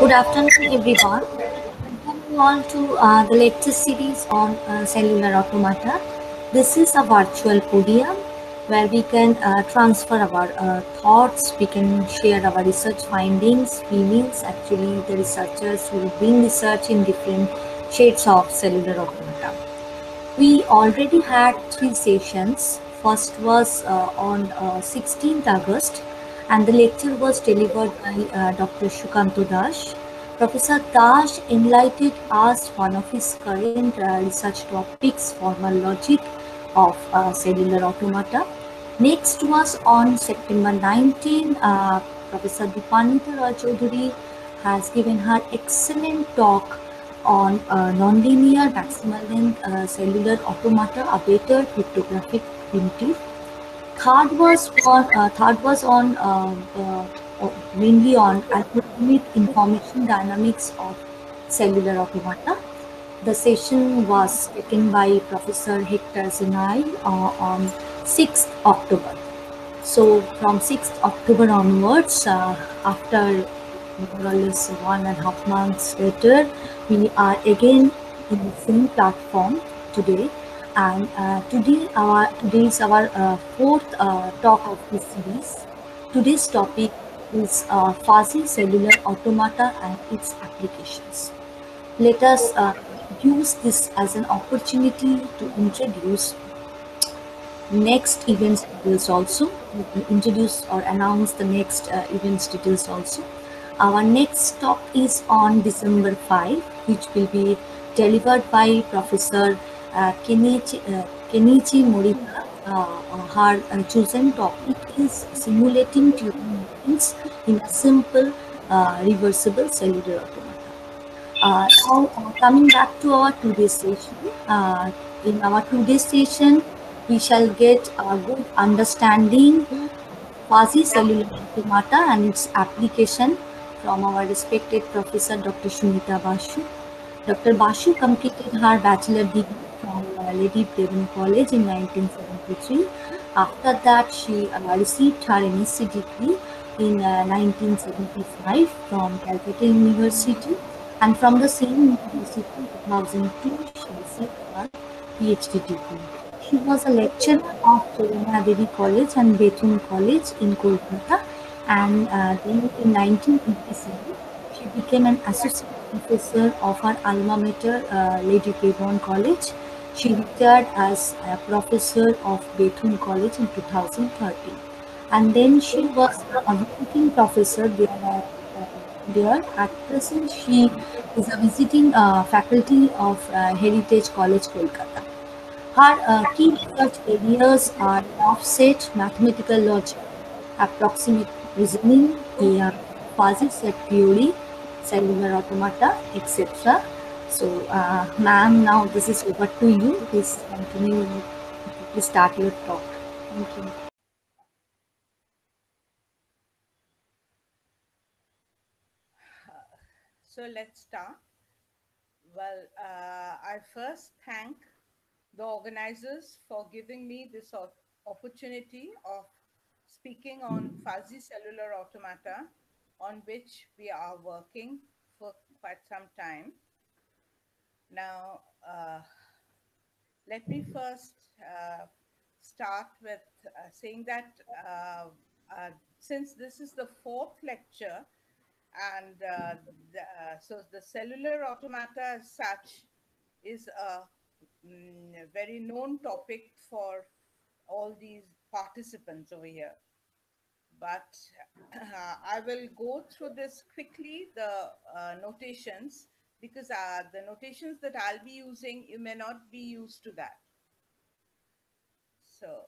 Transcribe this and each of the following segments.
Good afternoon, everyone. Welcome you all to uh, the lecture series on uh, cellular automata. This is a virtual podium where we can uh, transfer our uh, thoughts, we can share our research findings, feelings. Actually, the researchers will bring research in different shades of cellular automata. We already had three sessions. First was uh, on 16th August and the lecture was delivered by uh, Dr. Sukanta Das. Professor Das enlightened us one of his current uh, research topics, formal logic of uh, cellular automata. Next was on September 19, uh, Professor Dipanwita Roy has given her excellent talk on uh, nonlinear maximal length uh, cellular automata, a better cryptographic primitive third was on uh, third was on uh, uh, mainly on algorithmic information dynamics of cellular automata. The session was taken by Professor Hector Zenil uh, on 6th October. So from 6th October onwards, after more or less one and a half months later, we are again in the same platform today and uh, today our today is our uh, fourth uh, talk of this series. Today's topic is uh, fuzzy cellular automata and its applications. Let us uh, use this as an opportunity to introduce next events details also, introduce or announce the next uh, events details also. Our next talk is on December 5, which will be delivered by Professor Kenichi, uh, Kenichi Morita, uh, her uh, chosen topic is simulating Turing machines in a simple uh, reversible cellular automata. Uh, now, coming back to our today's session, in our today's session, we shall get a good understanding fuzzy cellular automata and its application from our respected professor Dr. Sumita Basu. Dr. Basu completed her bachelor degree uh, Lady Devon College in 1973. After that, she uh, received her MSc degree in uh, 1975 from Calcutta University, and from the same university, 2002, she received her PhD degree. She was a lecturer of Cherena Devi College and Bethune College in Kolkata, and uh, then in 1987, she became an associate professor of her alma mater, uh, Lady Devon College, she retired as a professor of Bethune College in 2013. And then she was a visiting professor there at, present, she is a visiting uh, faculty of uh, Heritage College, Kolkata. Her uh, key research areas are offset, mathematical logic, approximate reasoning, fuzzy set theory, cellular automata, etc. So, uh, ma'am, now this is over to you. Please continue. Please start your talk. Thank you. So let's start. Well, uh, I first thank the organizers for giving me this opportunity of speaking on fuzzy cellular automata on which we are working for quite some time. Now, uh, let me first uh, start with uh, saying that uh, uh, since this is the fourth lecture, and uh, the, so the cellular automata as such is a mm, very known topic for all these participants over here. But I will go through this quickly, the notations, because uh, the notations that I'll be using, you may not be used to that. So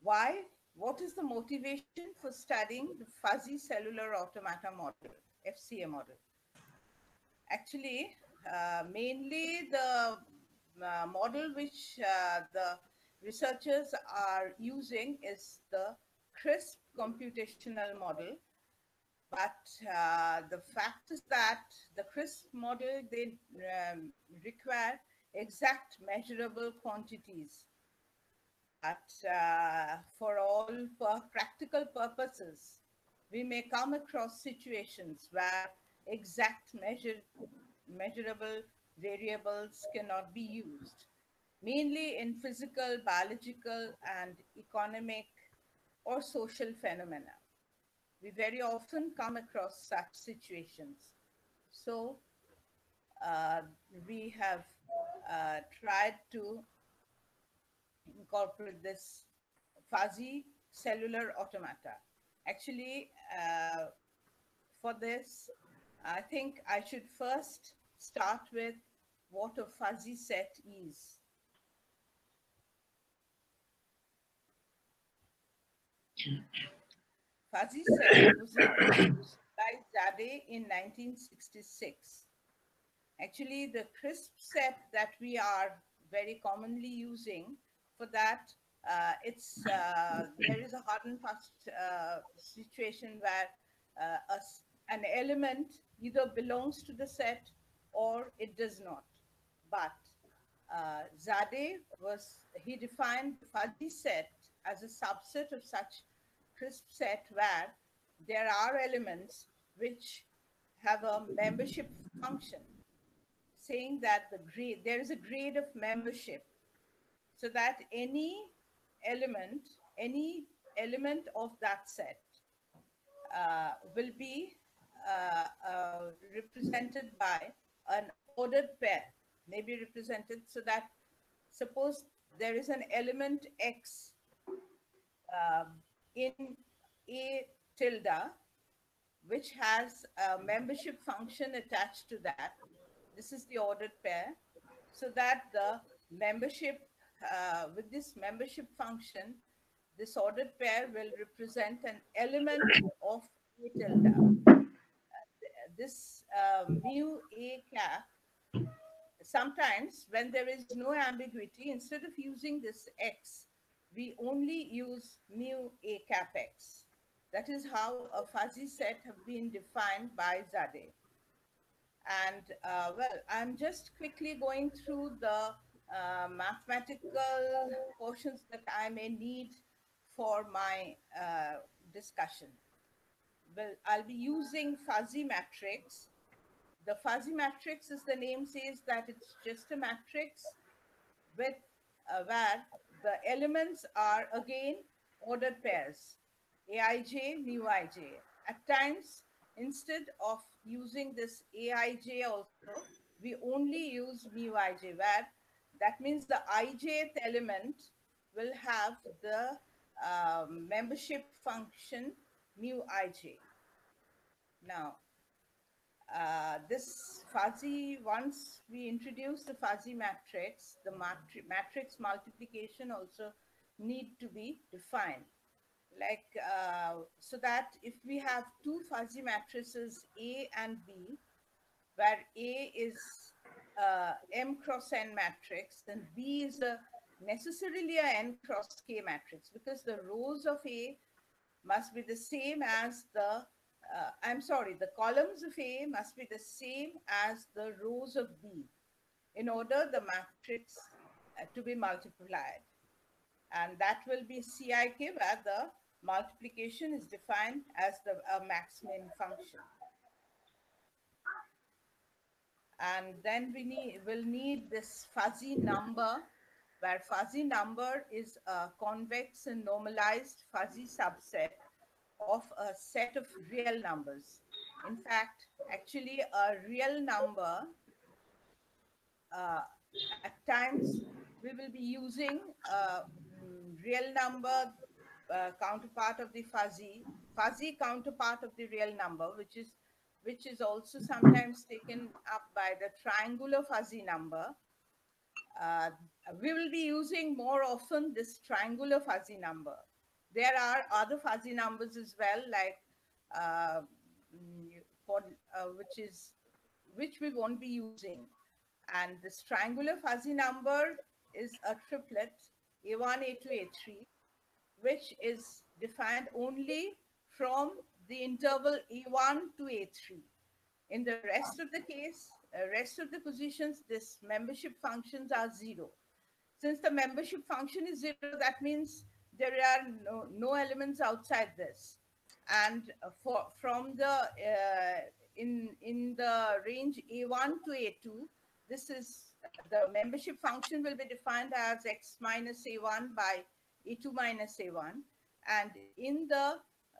why? What is the motivation for studying the fuzzy cellular automata model, FCA model? Actually, uh, mainly the uh, model which uh, the researchers are using is the CRISP computational model but uh, the fact is that the CRISP model, they um, require exact measurable quantities. But uh, for all practical purposes, we may come across situations where exact measure, measurable variables cannot be used, mainly in physical, biological, and economic or social phenomena. We very often come across such situations. So uh, we have uh, tried to incorporate this fuzzy cellular automata. Actually, uh, for this, I think I should first start with what a fuzzy set is. Fuzzy set was introduced by Zadeh in 1966. Actually, the CRISP set that we are very commonly using for that, uh, it's uh, there is a hard and fast uh, situation where uh, a, an element either belongs to the set or it does not. But uh, Zadeh was he defined the fuzzy set as a subset of such crisp set where there are elements which have a membership function, saying that the grade there is a grade of membership, so that any element, any element of that set uh, will be uh, uh, represented by an ordered pair, may be represented so that suppose there is an element X um, in A tilde, which has a membership function attached to that. This is the ordered pair, so that the membership, uh, with this membership function, this ordered pair will represent an element of A tilde. This uh, mu A cap, sometimes when there is no ambiguity, instead of using this X, we only use mu A cap X. That is how a fuzzy set have been defined by Zadeh. And uh, well, I'm just quickly going through the uh, mathematical portions that I may need for my uh, discussion. Well, I'll be using fuzzy matrix. The fuzzy matrix, as the name says, that it's just a matrix with uh, where the elements are again ordered pairs, Aij, mu ij. At times, instead of using this Aij also, we only use mu ij, where that means the ijth element will have the um, membership function mu ij. Now, uh, this fuzzy, once we introduce the fuzzy matrix, the matri matrix multiplication also need to be defined. Like, uh, so that if we have two fuzzy matrices A and B, where A is uh, M cross N matrix, then B is a necessarily a N cross K matrix because the rows of A must be the same as the uh, I'm sorry, the columns of A must be the same as the rows of B in order the matrix uh, to be multiplied. And that will be CIK where the multiplication is defined as the uh, max function. And then we need will need this fuzzy number where fuzzy number is a convex and normalized fuzzy subset of a set of real numbers. In fact, actually a real number, uh, at times we will be using a real number uh, counterpart of the fuzzy, fuzzy counterpart of the real number, which is which is also sometimes taken up by the triangular fuzzy number. Uh, we will be using more often this triangular fuzzy number there are other fuzzy numbers as well, like uh, for, uh, which is which we won't be using. And this triangular fuzzy number is a triplet A1, A2, A3, which is defined only from the interval A1 to A3. In the rest of the case, uh, rest of the positions, this membership functions are zero. Since the membership function is zero, that means there are no, no elements outside this. and for from the uh, in in the range a1 to a2 this is the membership function will be defined as x minus a1 by a2 minus a1 and in the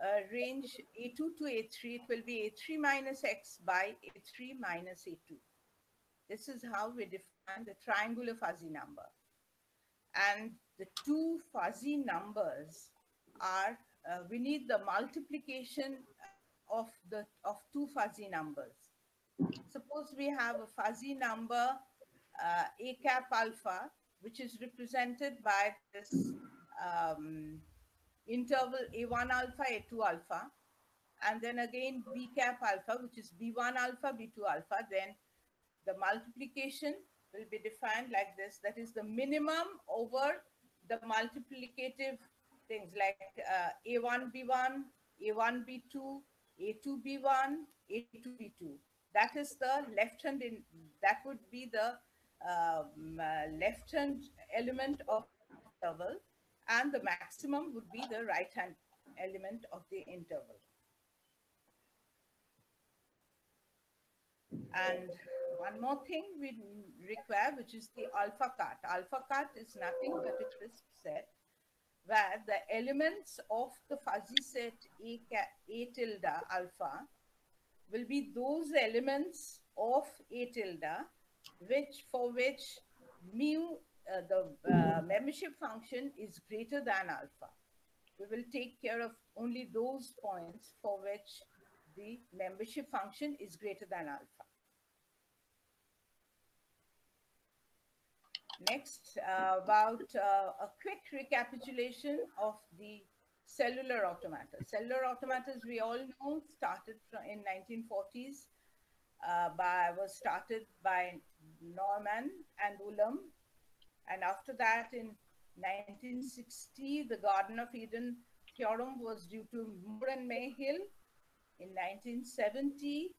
uh, range a2 to a3 it will be a3 minus x by a3 minus a2 this is how we define the triangular fuzzy number. And the two fuzzy numbers are uh, we need the multiplication of the of two fuzzy numbers. Suppose we have a fuzzy number uh, a cap alpha, which is represented by this um, interval a1 alpha, a2 alpha, and then again b cap alpha, which is b1 alpha, b2 alpha. Then the multiplication will be defined like this. That is the minimum over the multiplicative things like uh, A1B1, A1B2, A2B1, A2B2. That is the left hand in, that would be the um, uh, left hand element of interval and the maximum would be the right hand element of the interval. And one more thing we require, which is the alpha cut. Alpha cut is nothing but a crisp set where the elements of the fuzzy set A, A tilde alpha will be those elements of A tilde which for which mu, uh, the uh, membership function is greater than alpha. We will take care of only those points for which the membership function is greater than alpha. Next, uh, about uh, a quick recapitulation of the cellular automata. Cellular automata, as we all know, started in 1940s uh, by was started by Neumann and Ulam, and after that, in 1960, the Garden of Eden theorem was due to Moore and Myhill. In 1970,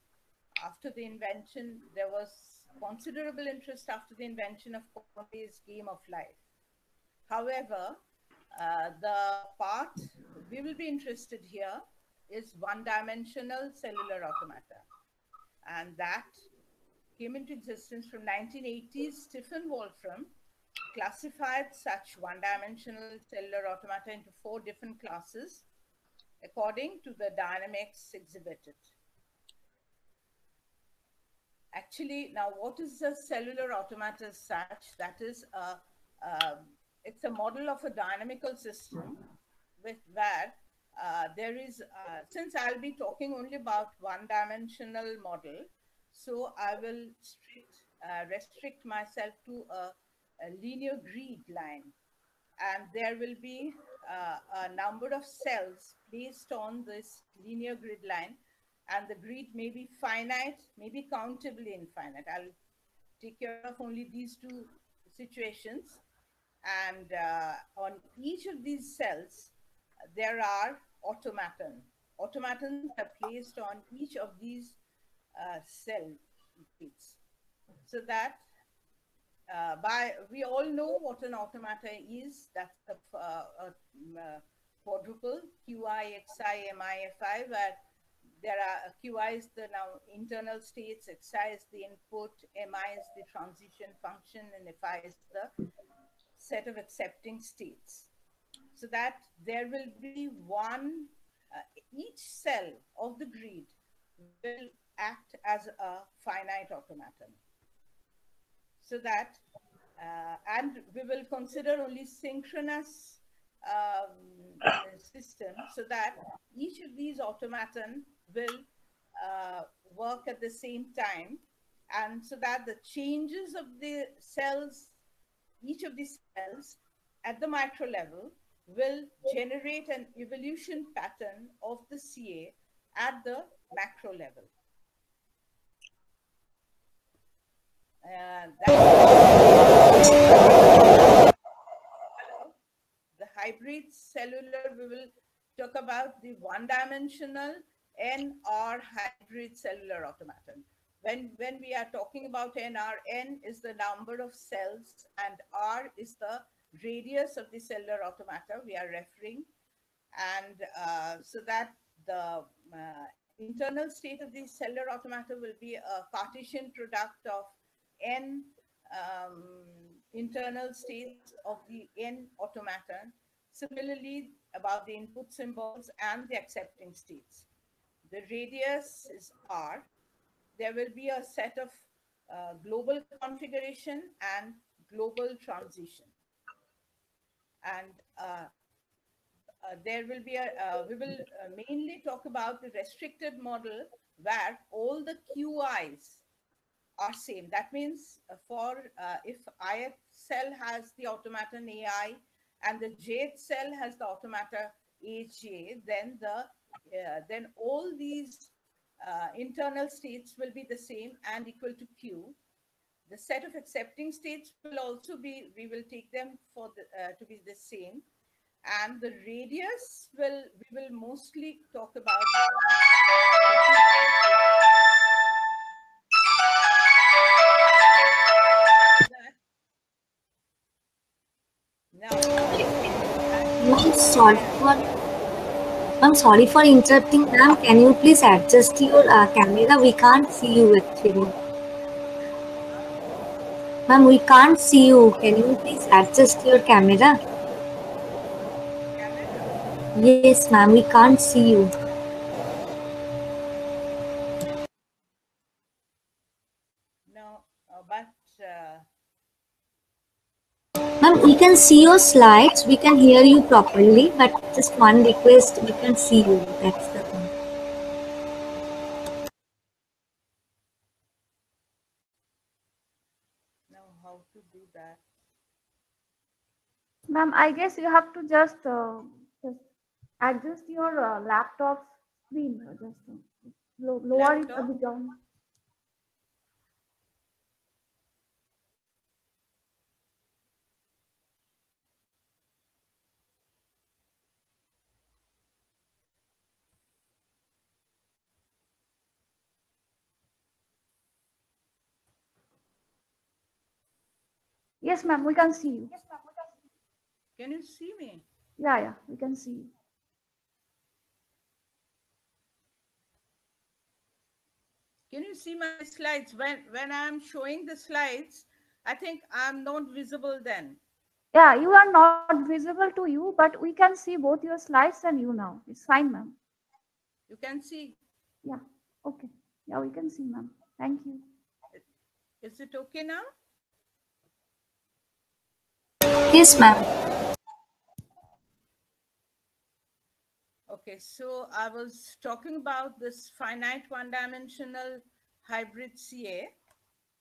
after the invention, there was considerable interest after the invention of Conway's game of life. However, uh, the part we will be interested here is one-dimensional cellular automata. And that came into existence from 1980s. Stephen Wolfram classified such one-dimensional cellular automata into four different classes according to the dynamics exhibited actually now what is a cellular automata such that is a, um, it's a model of a dynamical system with where uh, there is uh, since i'll be talking only about one dimensional model so i will strict, uh, restrict myself to a, a, linear grid line. And there will be uh, a number of cells placed on this linear grid line and the grid may be finite, maybe countably infinite. I'll take care of only these two situations. And uh, on each of these cells, there are automaton. Automatons are placed on each of these uh, cell grids. So that uh, by we all know what an automata is. That's a, a, a quadruple QI, XI, MI, FI, where there are QI is the now internal states, XI is the input, MI is the transition function, and FI is the set of accepting states. So that there will be one, uh, each cell of the grid will act as a finite automaton. So that, uh, and we will consider only synchronous um, system so that each of these automaton will uh, work at the same time and so that the changes of the cells each of these cells at the micro level will generate an evolution pattern of the CA at the macro level. Uh, the hybrid cellular, we will talk about the one-dimensional NR hybrid cellular automaton. When, when we are talking about NR, N is the number of cells and R is the radius of the cellular automata we are referring. And uh, so that the uh, internal state of the cellular automata will be a partition product of n um, internal states of the n automata. Similarly, about the input symbols and the accepting states. The radius is r. There will be a set of uh, global configuration and global transition. And uh, uh, there will be a, uh, we will uh, mainly talk about the restricted model where all the QIs are same. That means uh, for if ith cell has the automaton AI and the jth cell has the automata AJ, then the then all these uh, internal states will be the same and equal to Q. The set of accepting states will also be, we will take them for the, uh, to be the same. And the radius will, we will mostly talk about. Now, sorry for I'm sorry for interrupting, ma'am. Can you please adjust your uh, camera? We can't see you actually. Ma'am, we can't see you. Can you please adjust your camera? Yes, ma'am. We can't see you. See your slides. We can hear you properly. But just one request, we can see you. That's the thing. know how to do that. Ma'am, I guess you have to just, uh, just adjust your uh, laptop screen. Just uh, lo- lower it a bit down. Yes, ma'am, we can see you. Can you see me? Yeah, yeah, we can see you. Can you see my slides? When when I'm showing the slides, I think I'm not visible then. Yeah, you are not visible to you, but we can see both your slides and you now. It's fine, ma'am. You can see. Yeah, okay. Yeah, we can see, ma'am. Thank you. Is it okay now? Yes, ma'am. Okay, so I was talking about this finite one-dimensional hybrid CA,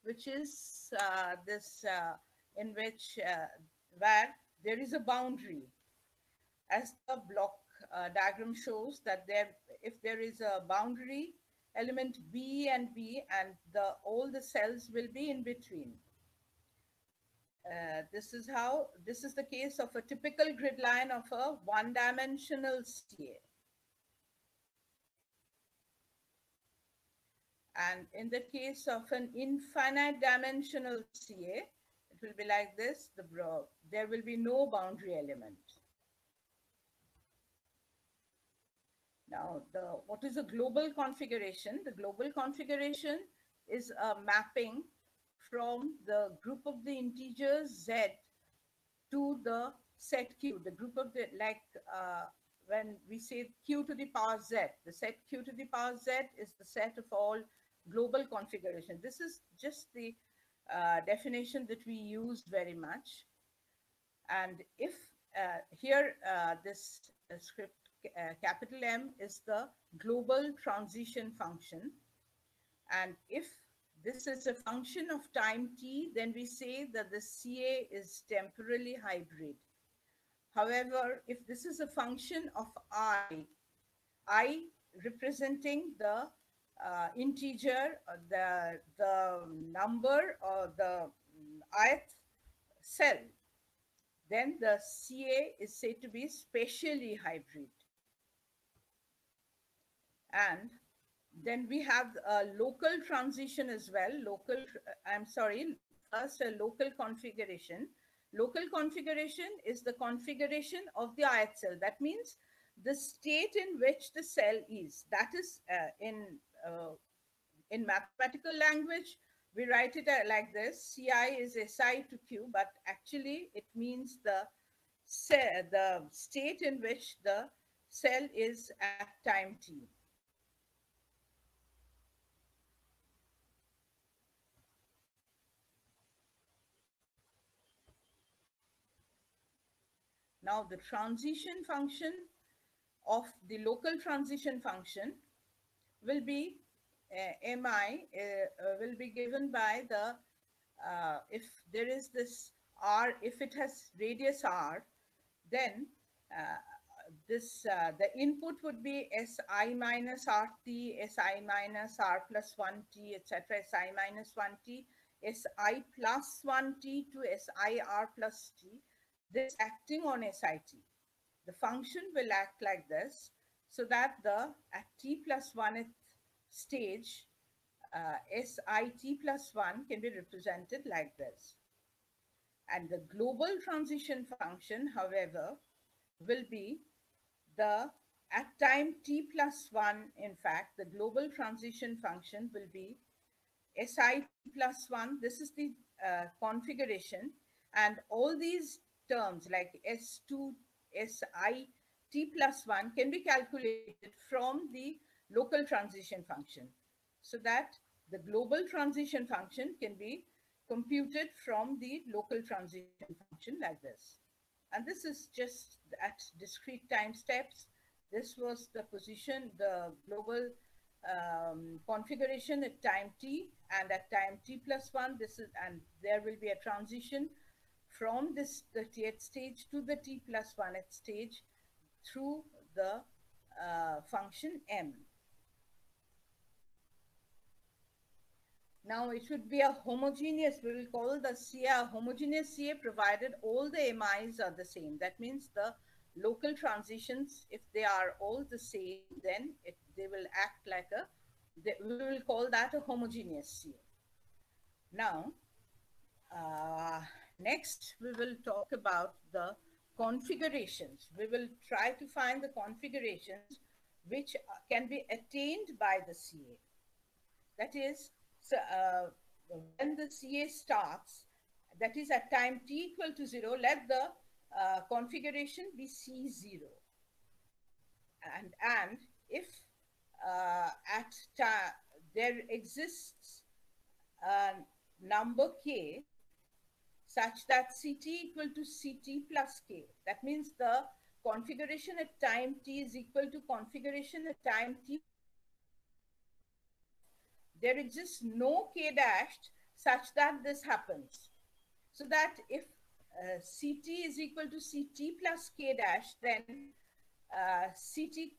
which is uh, this uh, in which uh, where there is a boundary, as the block uh, diagram shows that there, if there is a boundary element B and B, and the all the cells will be in between. Uh, this is how this is the case of a typical grid line of a one-dimensional CA. And in the case of an infinite dimensional CA, it will be like this. The there will be no boundary element. Now, the what is a global configuration? The global configuration is a mapping from the group of the integers z to the set q, the group of the like uh, when we say q to the power z, the set q to the power z is the set of all global configuration. This is just the uh, definition that we use very much. And if uh, here uh, this uh, script uh, capital M is the global transition function. And if this is a function of time t, then we say that the CA is temporally hybrid. However, if this is a function of i, i representing the uh, integer, uh, the, the number or the ith cell, then the CA is said to be spatially hybrid. And then we have a local transition as well. Local, I'm sorry, first a local configuration. Local configuration is the configuration of the ith cell. That means the state in which the cell is. That is uh, in uh, in mathematical language, we write it uh, like this: Ci is Si to Q, but actually it means the cell, the state in which the cell is at time t. Now the transition function of the local transition function will be uh, mi uh, uh, will be given by the uh, if there is this r if it has radius r then uh, this uh, the input would be si minus rt si minus r plus 1t etc si minus 1t si plus 1t to si r plus t this acting on sit the function will act like this so that the at t plus 1th stage uh, sit plus 1 can be represented like this. And the global transition function however will be the at time t plus 1 in fact the global transition function will be sit plus 1 this is the uh, configuration. And all these terms like s2 si t plus 1 can be calculated from the local transition function so that the global transition function can be computed from the local transition function like this. And this is just at discrete time steps. This was the position, the global um, configuration at time t and at time t plus 1 this is and there will be a transition from this 30th stage to the t plus 1th stage through the uh, function m. Now it should be a homogeneous, we will call the CA homogeneous CA provided all the MIs are the same. That means the local transitions, if they are all the same, then it, they will act like a, they, we will call that a homogeneous CA. Now, uh, next we will talk about the configurations. We will try to find the configurations which can be attained by the CA. That is, so, uh, when the CA starts, that is at time t equal to 0, let the uh, configuration be C0. And, and if uh, at there exists a number k such that Ct equal to Ct plus k, that means the configuration at time t is equal to configuration at time t there exists no k dashed such that this happens. So that if uh, Ct is equal to Ct plus k dash, then uh, Ct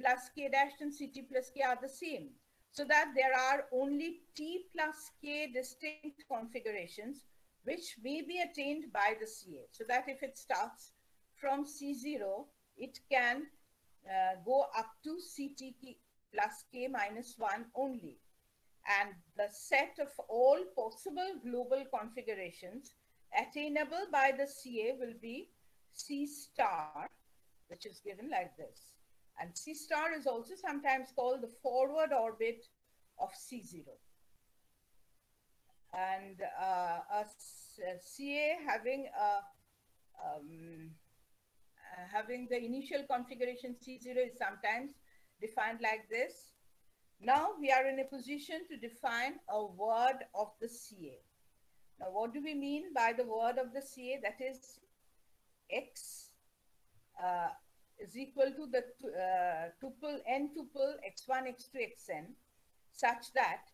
plus k dash and Ct plus k are the same. So that there are only T plus k distinct configurations which may be attained by the CA. So that if it starts from C0, it can uh, go up to Ct plus k minus 1 only and the set of all possible global configurations attainable by the CA will be C star, which is given like this. And C star is also sometimes called the forward orbit of C0. And uh, a, a CA having a um, uh, having the initial configuration C0 is sometimes defined like this now we are in a position to define a word of the CA. Now what do we mean by the word of the CA? That is x uh, is equal to the uh, tuple n tuple x1, x2, xn such that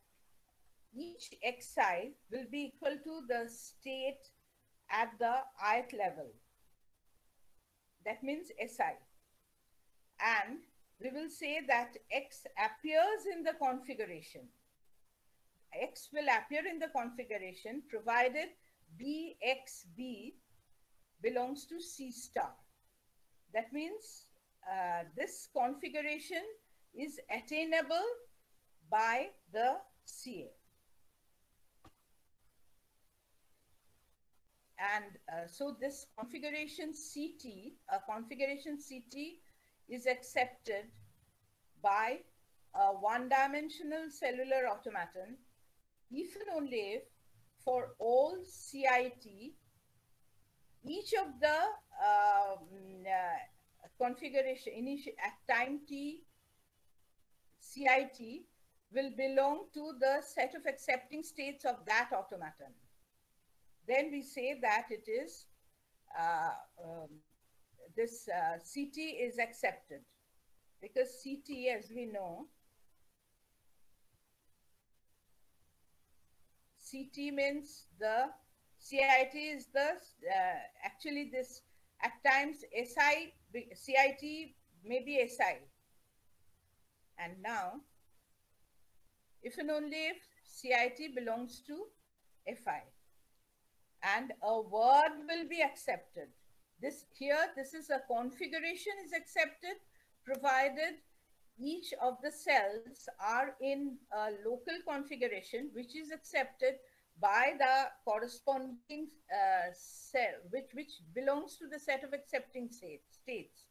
each xi will be equal to the state at the ith level. That means Si. And we will say that X appears in the configuration. X will appear in the configuration provided BXB belongs to C star. That means uh, this configuration is attainable by the CA. And uh, so this configuration CT, a configuration CT is accepted by a one-dimensional cellular automaton if and only if for all CIT, each of the um, uh, configuration initial at time t CIT will belong to the set of accepting states of that automaton. Then we say that it is uh, um, this uh, CT is accepted. Because CT, as we know, CT means the CIT is the uh, actually this at times SI CIT may be SI and now if and only if CIT belongs to FI and a word will be accepted. This here this is a configuration is accepted provided each of the cells are in a local configuration which is accepted by the corresponding uh, cell which which belongs to the set of accepting states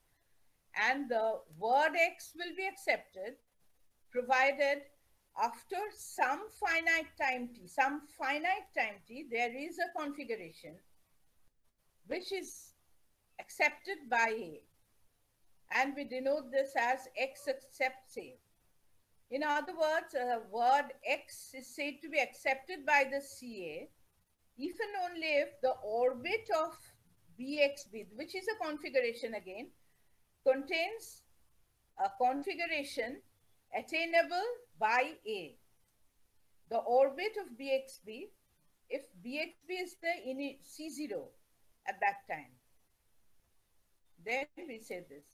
and the word x will be accepted provided after some finite time t some finite time t there is a configuration which is accepted by a and we denote this as x accept save. In other words, a word x is said to be accepted by the CA if and only if the orbit of BXB, which is a configuration again, contains a configuration attainable by A. The orbit of BXB, if BXB is the in C0 at that time, then we say this.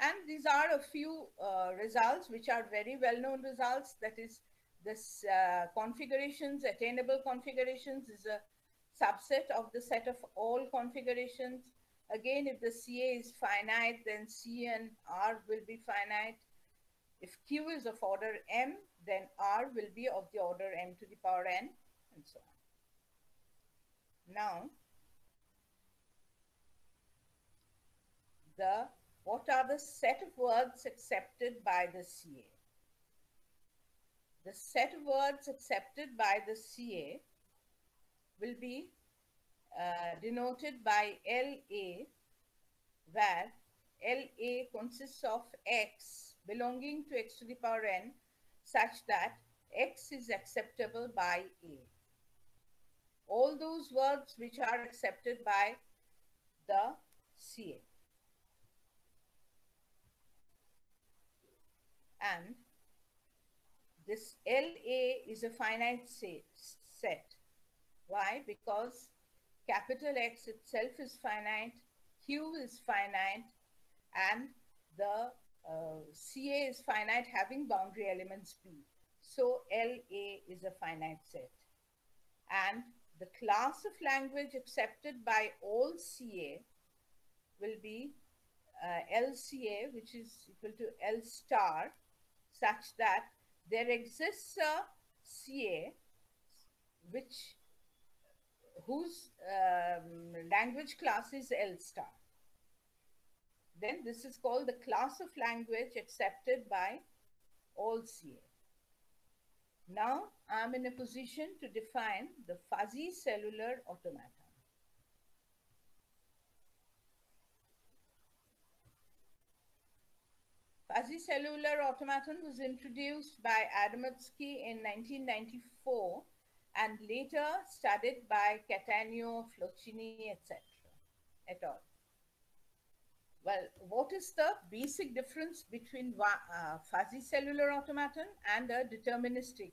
And these are a few uh, results which are very well-known results. That is, this uh, configurations, attainable configurations is a subset of the set of all configurations. Again, if the CA is finite, then C and R will be finite. If Q is of order M, then R will be of the order M to the power N, and so on. Now, the what are the set of words accepted by the CA? The set of words accepted by the CA will be uh, denoted by LA, where LA consists of X belonging to X to the power N such that X is acceptable by A. All those words which are accepted by the CA. and this LA is a finite set. Why? Because capital X itself is finite, Q is finite, and the CA is finite having boundary elements B. So LA is a finite set. And the class of language accepted by all CA will be uh, LCA, which is equal to L star, such that there exists a CA which whose um, language class is L star. Then this is called the class of language accepted by all CA. Now I'm in a position to define the fuzzy cellular automata. Fuzzy cellular automaton was introduced by Adamatzky in 1994 and later studied by Catania, Flocchini, etc. et al. Well, what is the basic difference between uh, fuzzy cellular automaton and a deterministic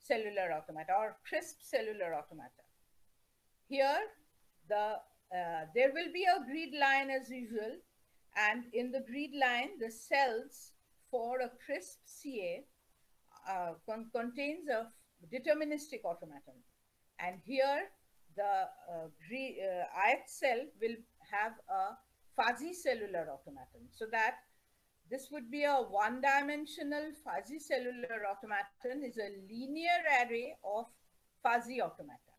cellular automata or crisp cellular automata? Here, the uh, there will be a grid line as usual and in the grid line, the cells for a crisp CA uh, con contains a deterministic automaton. And here, the uh, uh, ith cell will have a fuzzy cellular automaton. So that this would be a one-dimensional fuzzy cellular automaton is a linear array of fuzzy automata.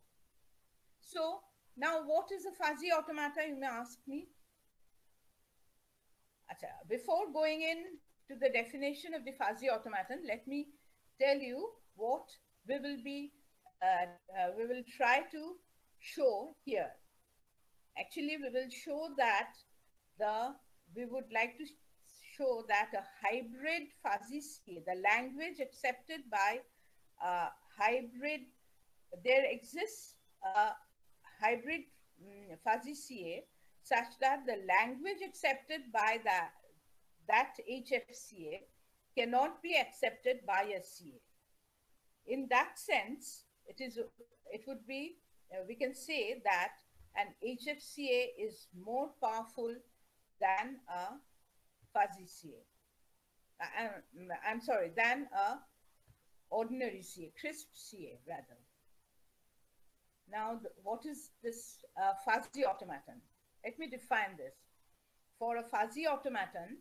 So now what is a fuzzy automata, you may ask me? Acha, before going in to the definition of the fuzzy automaton, let me tell you what we will be, uh, uh, we will try to show here. Actually, we will show that the, we would like to show that a hybrid fuzzy the language accepted by a hybrid, there exists a hybrid mm, fuzzy CA such that the language accepted by that, that HFCA cannot be accepted by a CA. In that sense, it is it would be uh, we can say that an HFCA is more powerful than a fuzzy CA. I'm, I'm sorry, than a ordinary CA, crisp CA rather. Now, the, what is this uh, fuzzy automaton? Let me define this. For a fuzzy automaton,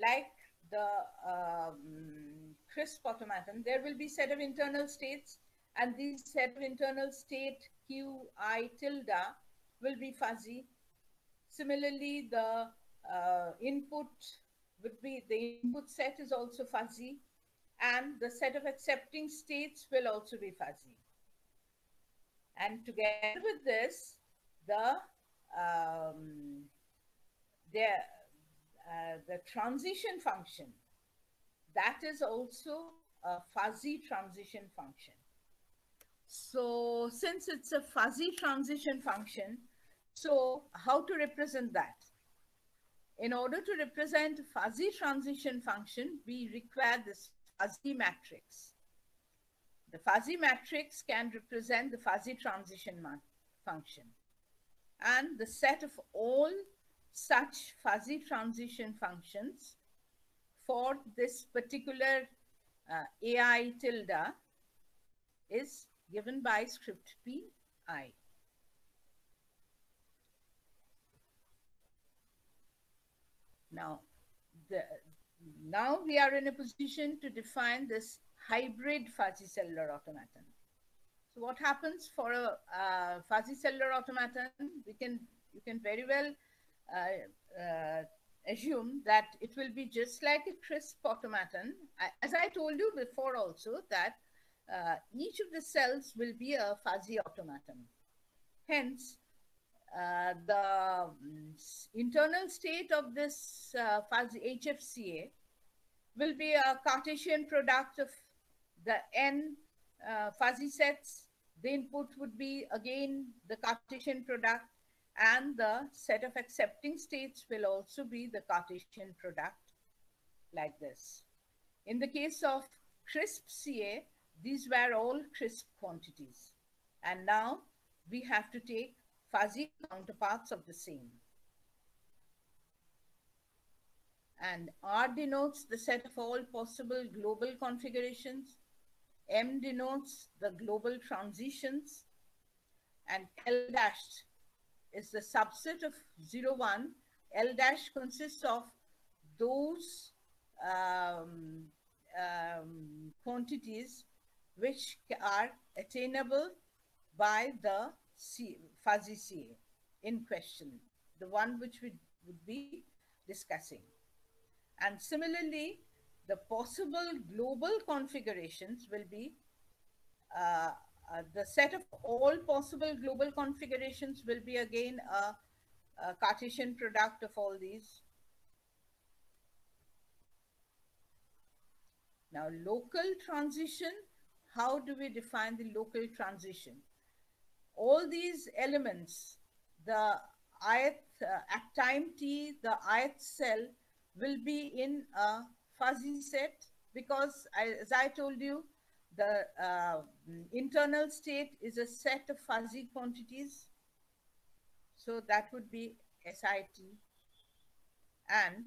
like the um, crisp automaton, there will be set of internal states and these set of internal state q, i, tilde will be fuzzy. Similarly, the uh, input would be, the input set is also fuzzy and the set of accepting states will also be fuzzy. And together with this, the um, the, uh, the transition function, that is also a fuzzy transition function. So since it's a fuzzy transition function, so how to represent that? In order to represent fuzzy transition function, we require this fuzzy matrix. The fuzzy matrix can represent the fuzzy transition function and the set of all such fuzzy transition functions for this particular uh, AI tilde is given by script PI. Now, the, now we are in a position to define this hybrid fuzzy cellular automaton. So what happens for a uh, fuzzy cellular automaton? We can you can very well uh, uh, assume that it will be just like a crisp automaton. As I told you before also that uh, each of the cells will be a fuzzy automaton. Hence, uh, the um, internal state of this uh, fuzzy HFCA will be a Cartesian product of the n uh, fuzzy sets. The input would be again the Cartesian product and the set of accepting states will also be the Cartesian product like this. In the case of crisp CA, these were all crisp quantities. And now we have to take fuzzy counterparts of the same. And R denotes the set of all possible global configurations M denotes the global transitions and L dash is the subset of 0, 1. L dash consists of those um, um, quantities which are attainable by the Fuzzy CA in question, the one which we would be discussing. And similarly, the possible global configurations will be uh, uh, the set of all possible global configurations will be again a, a Cartesian product of all these. Now, local transition, how do we define the local transition? All these elements, the ith, uh, at time t, the ith cell will be in a fuzzy set because I, as I told you, the uh, internal state is a set of fuzzy quantities. So that would be SIT and,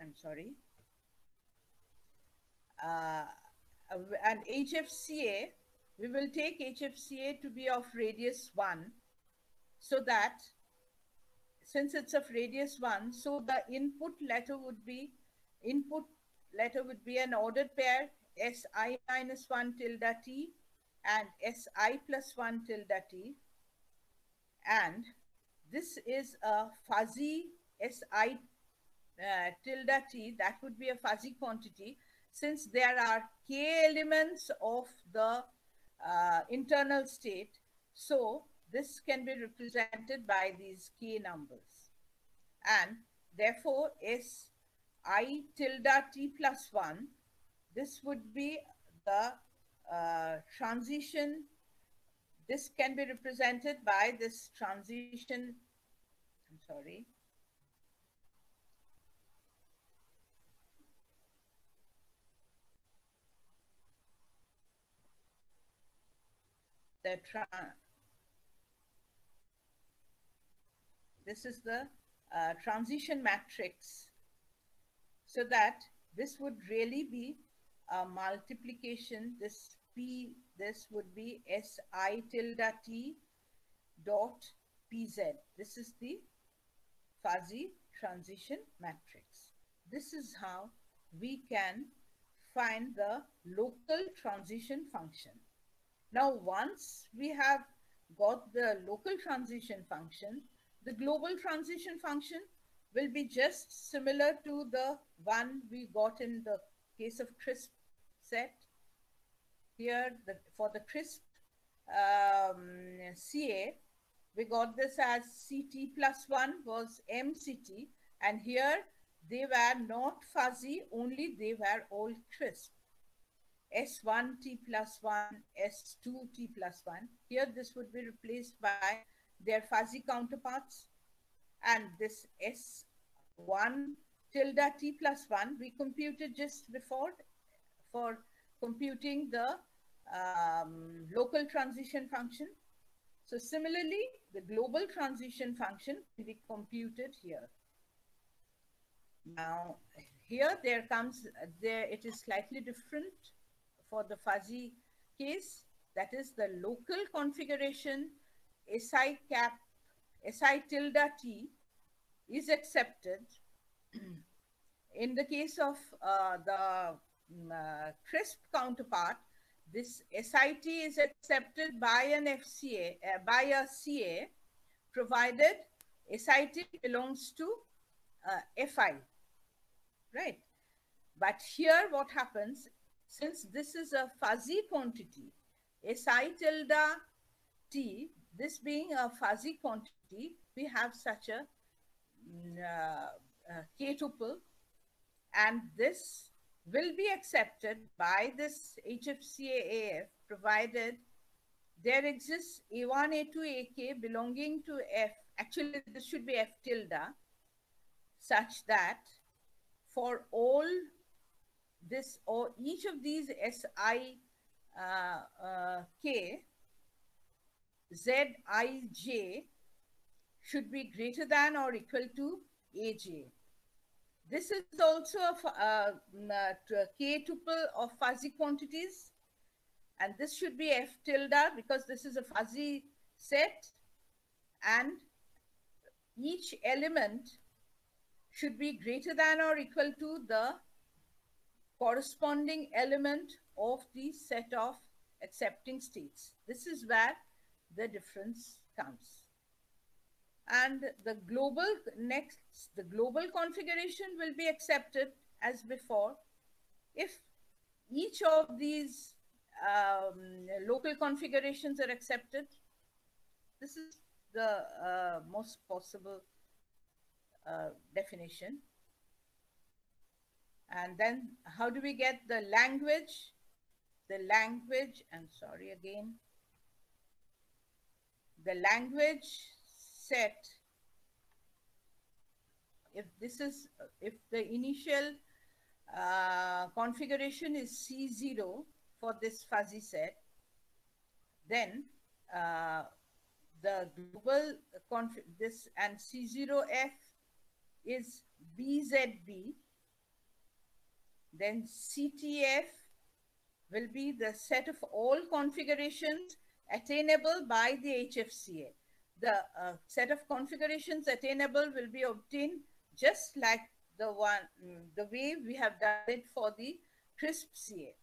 I'm sorry, uh, and HFCA, we will take HFCA to be of radius 1 so that since it's of radius 1, so the input letter would be input letter would be an ordered pair si minus 1 tilde t and si plus 1 tilde t. And this is a fuzzy si uh, tilde t, that would be a fuzzy quantity since there are k elements of the uh, internal state. So this can be represented by these k numbers. And therefore, S i tilde t plus 1, this would be the uh, transition. This can be represented by this transition. I'm sorry. The this is the uh, transition matrix so that this would really be a multiplication. This p this would be si tilde t dot pz this is the fuzzy transition matrix. This is how we can find the local transition function now once we have got the local transition function the global transition function will be just similar to the one we got in the case of crisp set. Here, the, for the crisp um, CA, we got this as CT plus 1 was MCT, and here they were not fuzzy, only they were all crisp. S1T plus 1, S2T plus 1. Here, this would be replaced by their fuzzy counterparts. And this S1 tilde T plus 1, we computed just before for computing the um, local transition function. So similarly, the global transition function will be computed here. Now, here there comes, there it is slightly different for the fuzzy case. That is the local configuration SI cap, SI tilde T is accepted. In the case of uh, the um, uh, CRISP counterpart, this SIT is accepted by an FCA, uh, by a CA, provided SIT belongs to uh, FI, right? But here what happens, since this is a fuzzy quantity, SI tilde T this being a fuzzy quantity, we have such a mm, uh, uh, k-tuple and this will be accepted by this HFCAAF provided there exists A1, A2, AK belonging to F. Actually, this should be F tilde such that for all this or each of these SI uh, uh, should be greater than or equal to Aj. This is also a, uh, a k tuple of fuzzy quantities. And this should be f tilde because this is a fuzzy set. And each element should be greater than or equal to the corresponding element of the set of accepting states. This is where the difference comes. And the global next, the global configuration will be accepted as before if each of these um, local configurations are accepted. This is the uh, most possible uh, definition. And then how do we get the language? The language, and sorry again, the language set, if this is, if the initial uh, configuration is C0 for this fuzzy set, then uh, the global config this and C0F is BZB, then CTF will be the set of all configurations attainable by the HFCA. The uh, set of configurations attainable will be obtained just like the one, mm, the way we have done it for the CRISP CA.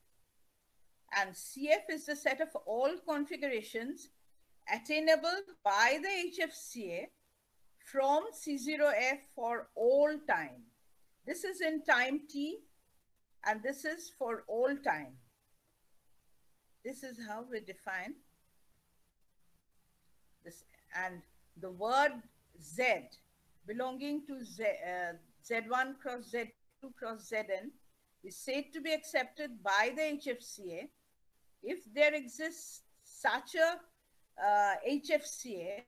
And CF is the set of all configurations attainable by the HFCA from C0F for all time. This is in time t, and this is for all time. This is how we define this. And the word Z belonging to Z, uh, Z1 cross Z2 cross Zn is said to be accepted by the HFCA if there exists such a uh, HFCA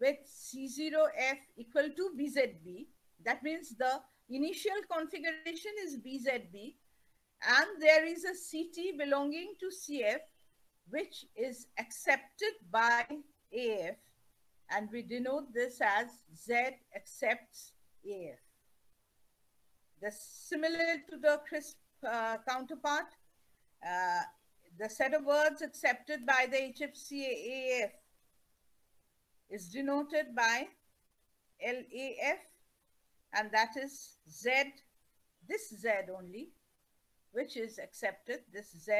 with C0F equal to BZB. That means the initial configuration is BZB and there is a CT belonging to CF which is accepted by AF and we denote this as Z accepts AF. The similar to the CRISP uh, counterpart, uh, the set of words accepted by the HFCA AF is denoted by LAF and that is Z, this Z only, which is accepted, this Z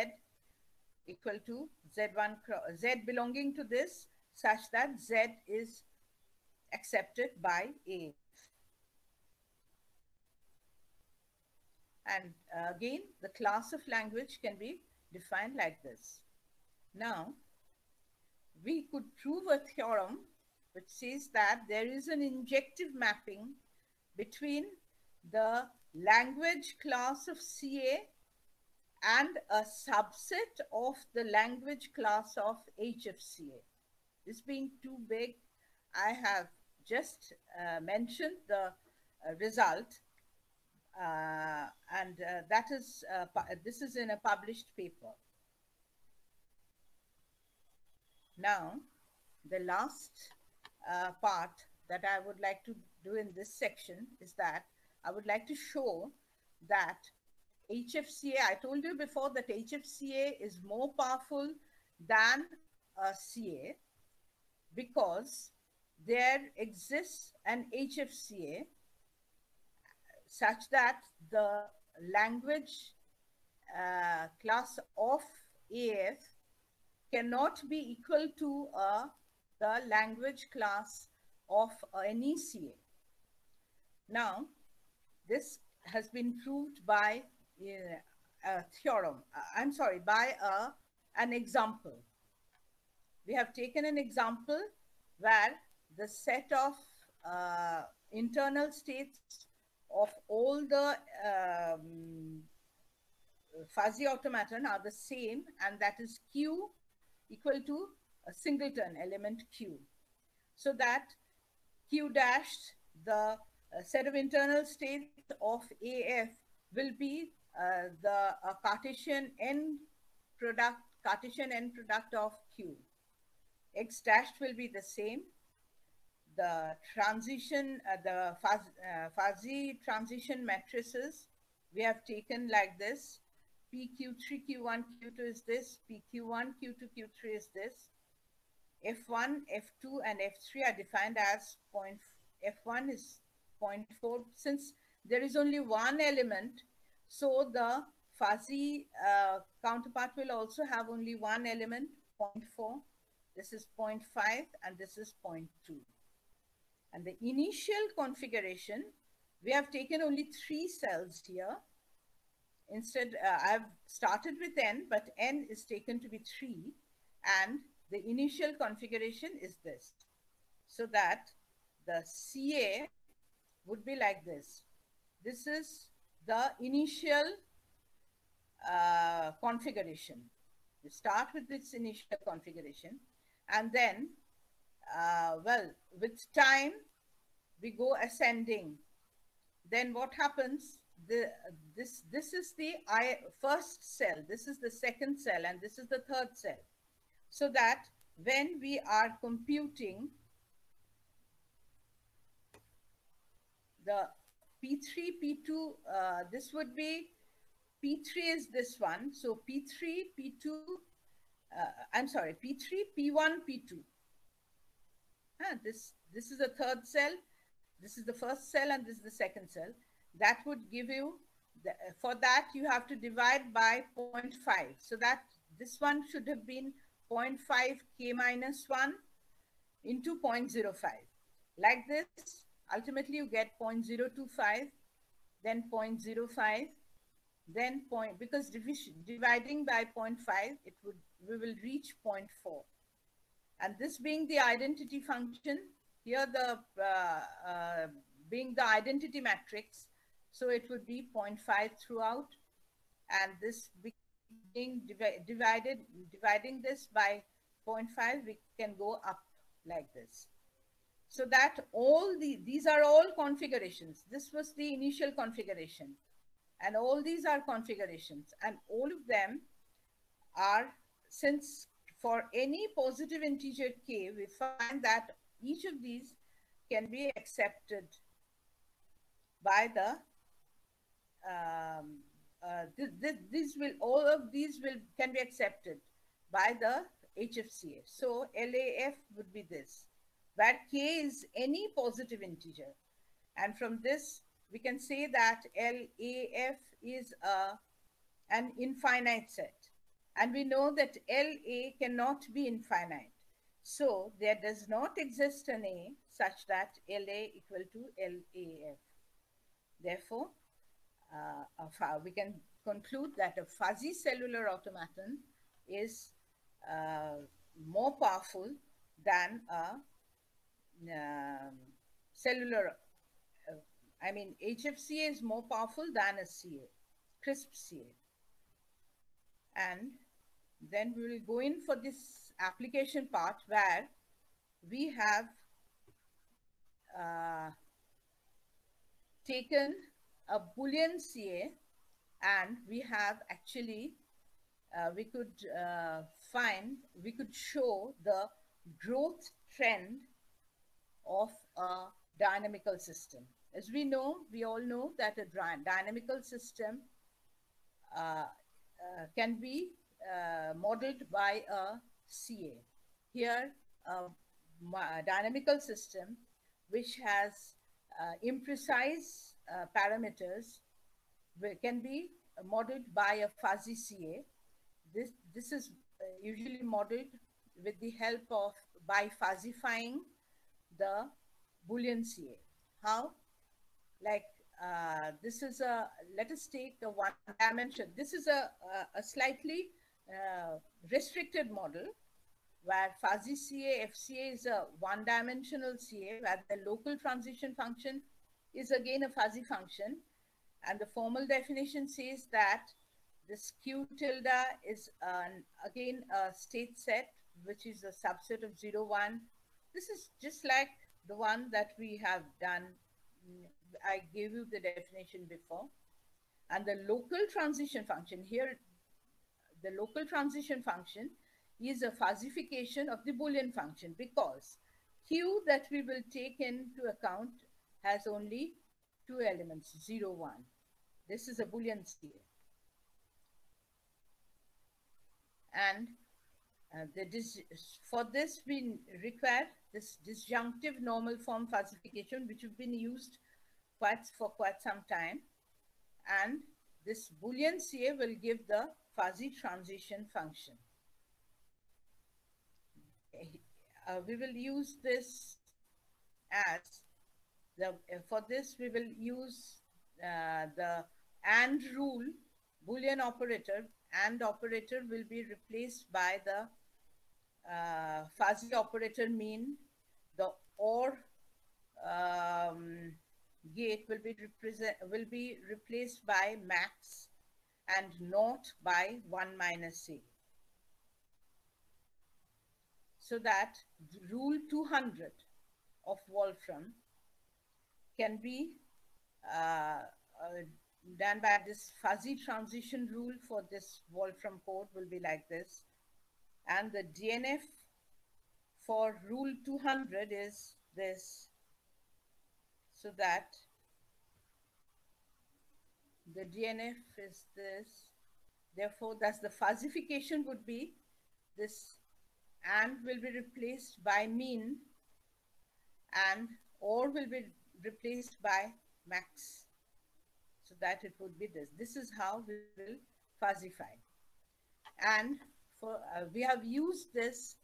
equal to Z1, Z belonging to this such that Z is accepted by A. And again, the class of language can be defined like this. Now, we could prove a theorem which says that there is an injective mapping between the language class of CA and a subset of the language class of HFCA. This being too big, I have just uh, mentioned the uh, result uh, and uh, that is, uh, this is in a published paper. Now, the last uh, part that I would like to do in this section is that I would like to show that HFCA, I told you before that HFCA is more powerful than a CA because there exists an HFCA such that the language uh, class of AF cannot be equal to uh, the language class of an ECA. Now, this has been proved by uh, a theorem, uh, I'm sorry, by a, uh, an example. We have taken an example where the set of uh, internal states of all the um, fuzzy automaton are the same and that is q equal to a singleton element q. So that q dash, the uh, set of internal states of AF will be uh, the uh, Cartesian n product, Cartesian n product of q. X dashed will be the same the transition, the fuzz, fuzzy transition matrices, we have taken like this. PQ3, Q1, Q2 is this. PQ1, Q2, Q3 is this. F1, F2, and F3 are defined as point, F1 is 0.4. Since there is only one element, so the fuzzy uh, counterpart will also have only one element, 0.4. This is 0.5 and this is 0.2. And the initial configuration, we have taken only three cells here. Instead, uh, I've started with n, but n is taken to be three. And the initial configuration is this. So that the CA would be like this. This is the initial uh, configuration. You start with this initial configuration and then uh, well, with time, we go ascending. Then what happens? The, this, this is the I, first cell, this is the second cell, and this is the third cell. So that when we are computing the P3, P2, uh, this would be, P3 is this one. So P3, P2, uh, I'm sorry, P3, P1, P2. Ah, this, this is the third cell, this is the first cell, and this is the second cell. That would give you, the, for that you have to divide by 0.5. So that this one should have been 0.5 k minus 1 into 0.05. Like this, ultimately you get 0.025 then 0.05, then point, because division, dividing by 0.5, it would, we will reach 0.4. And this being the identity function, here the, uh, uh, being the identity matrix, so it would be 0.5 throughout. And this divi divided, dividing this by 0.5, we can go up like this. So that all the, these are all configurations. This was the initial configuration. And all these are configurations. And all of them are, since for any positive integer k, we find that each of these can be accepted by the, um, uh, th th these will, all of these will, can be accepted by the HFCA. So LAF would be this where k is any positive integer. And from this, we can say that LAF is a, an infinite set. And we know that LA cannot be infinite. So there does not exist an A such that LA equal to LAF. Therefore, uh, we can conclude that a fuzzy cellular automaton is uh, more powerful than a um, cellular, uh, I mean, HFCA is more powerful than a CA, CRISP CA. And then we will go in for this application part where we have uh, taken a Boolean CA and we have actually, uh, we could uh, find, we could show the growth trend of a dynamical system. As we know, we all know that a dynamical system uh, uh, can be uh, modeled by a CA. Here, a dynamical system which has uh, imprecise uh, parameters can be modeled by a fuzzy CA. This, this is uh, usually modeled with the help of by fuzzifying the Boolean CA. How? Like uh, this is a, let us take the one dimension. This is a, a, a slightly uh, restricted model where fuzzy CA, FCA is a one dimensional CA where the local transition function is again a fuzzy function. And the formal definition says that this Q tilde is an, again a state set, which is a subset of 0, 1, this is just like the one that we have done. I gave you the definition before. And the local transition function here, the local transition function is a fuzzification of the Boolean function because Q that we will take into account has only two elements, 0, 1. This is a Boolean CA. And uh, for this, we require this disjunctive normal form fuzzification, which has been used quite for quite some time. And this Boolean CA will give the fuzzy transition function. Uh, we will use this as the, for this, we will use uh, the AND rule, Boolean operator, AND operator will be replaced by the uh, fuzzy operator mean the OR um, gate will be represent will be replaced by max and not by 1 minus a. So that rule 200 of Wolfram can be uh, uh, done by this fuzzy transition rule for this Wolfram code will be like this. And the DNF for rule 200 is this. So that the DNF is this. Therefore that's the fuzzification would be this and will be replaced by mean and or will be replaced by max. So that it would be this. This is how we will fuzzify and for uh, we have used this